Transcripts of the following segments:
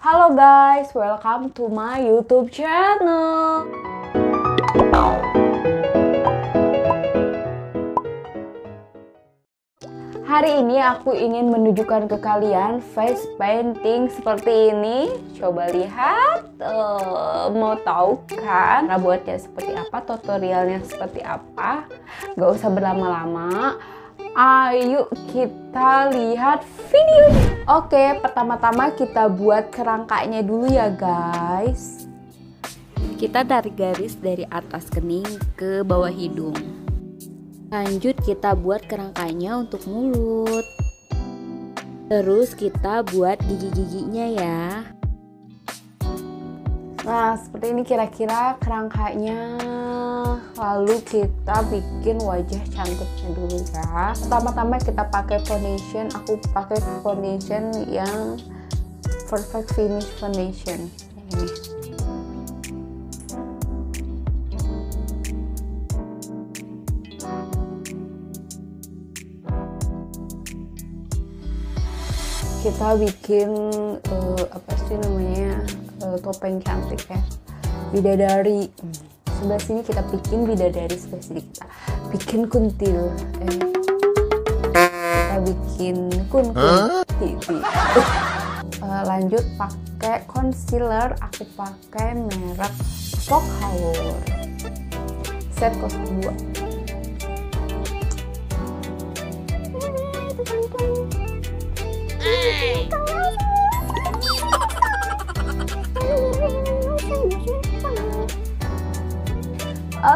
Halo guys, welcome to my YouTube channel. Hari ini aku ingin menunjukkan ke kalian face painting seperti ini. Coba lihat, uh, mau tahu kan cara buatnya seperti apa, tutorialnya seperti apa? Gak usah berlama-lama. Ayo kita lihat video. Oke, pertama-tama kita buat kerangkanya dulu ya guys. Kita tarik garis dari atas kening ke bawah hidung. Lanjut kita buat kerangkanya untuk mulut. Terus kita buat gigi-giginya ya. Nah, seperti ini kira-kira kerangkanya. Lalu kita bikin wajah cantiknya dulu ya. Pertama-tama kita pakai foundation. Aku pakai foundation yang Perfect Finish Foundation. Ini. kita bikin uh, apa sih namanya uh, topeng cantik ya. Bidadari. Sebelah sini kita bikin bidadari sebelah sini kita bikin kuntil. Eh kita bikin kun kuntil uh, lanjut pakai concealer. Aku pakai merek Hour set 02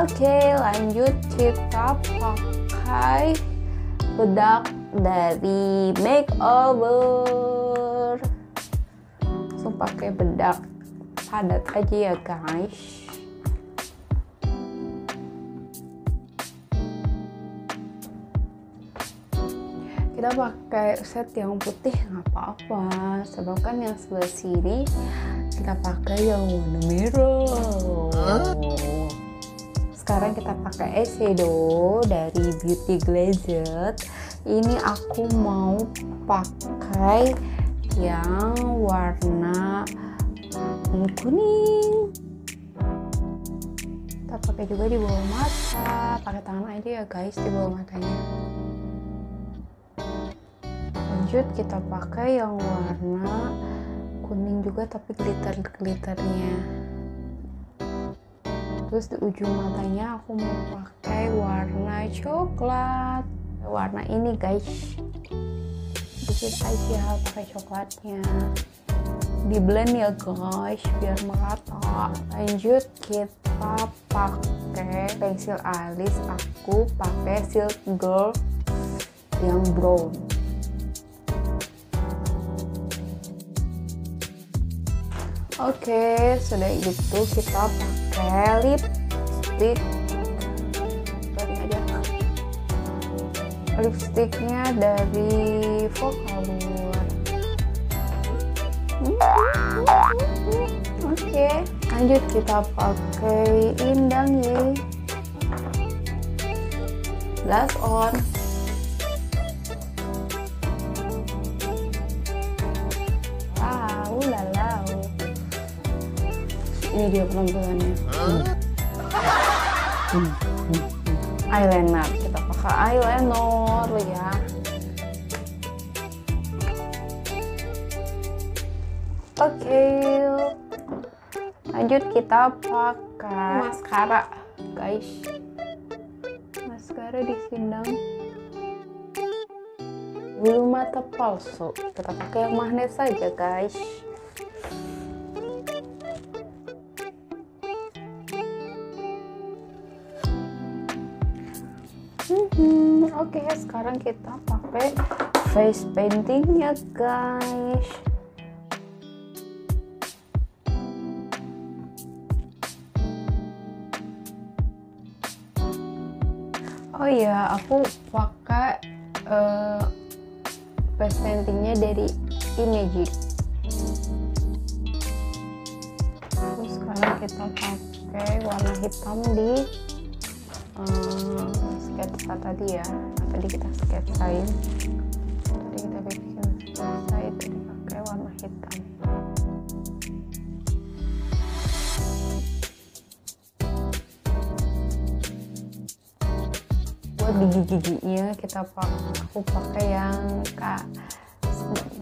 Oke, lanjut kita pakai bedak dari makeover. Langsung pakai bedak padat aja ya guys. kita pakai set yang putih nggak apa-apa sebab kan yang sebelah sini kita pakai yang warna merah sekarang kita pakai eyeshadow dari Beauty Glazed. Ini aku mau pakai yang warna kuning. Kita pakai juga di bawah mata. Pakai tangan aja ya guys di bawah matanya. Lanjut kita pakai yang warna kuning juga tapi glitter-glitternya terus di ujung matanya aku mau pakai warna coklat. Warna ini guys. Dikit aja pakai coklatnya. Di blend ya guys biar merata. Lanjut kita pakai pensil alis. Aku pakai silk girl yang brown Oke, sudah itu kita pakai lipstick. aja. Lipsticknya dari Vocaloid. Oke, lanjut kita pakai indang ya. Last on. Ini dia penampilannya eyeliner. Kita pakai eyeliner ya. Oke. Lanjut kita pakai maskara guys. Maskara di sindang. Bulu mata palsu. Kita pakai yang magnet saja guys hmm, oke okay, sekarang kita pakai face paintingnya guys. Oh iya aku pakai uh, face paintingnya dari Imagic terus sekarang kita pakai warna hitam di uh, sketsa tadi ya. Tadi kita sketsain. Tadi kita bikin sketsa itu dipakai warna hitam. Buat gigi-giginya kita pakai aku pakai yang kak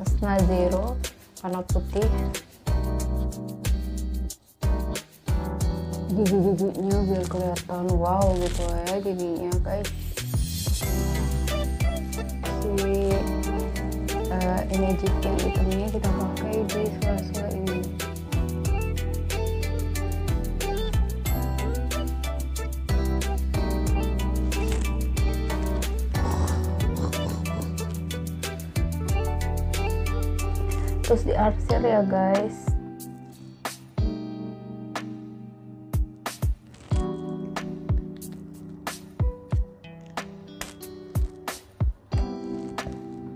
sna zero warna putih gigi-giginya biar kelihatan wow gitu ya giginya guys si uh, ini jik yang hitamnya kita pakai di sela-sela ini. Terus diarsir ya guys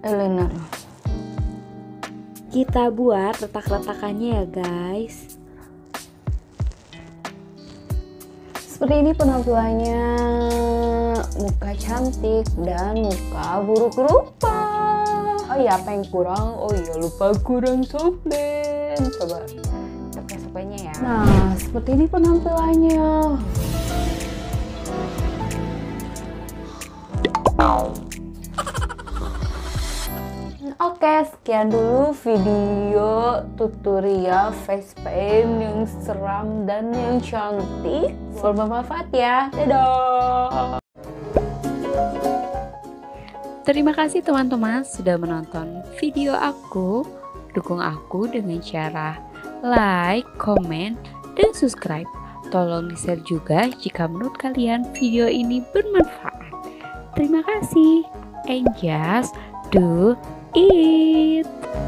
eyeliner kita buat retak-retakannya ya guys. Seperti ini penampilannya. Muka cantik dan muka buruk rupa oh iya apa yang kurang? Oh iya lupa kurang softblend coba pakai softblendnya ya. Nah seperti ini penampilannya sekian dulu video tutorial face paint yang seram dan yang cantik. Semoga bermanfaat ya. Dadah! Terima kasih teman-teman sudah menonton video aku. Dukung aku dengan cara like, comment, dan subscribe. Tolong di-share juga jika menurut kalian video ini bermanfaat. Terima kasih. And just do it.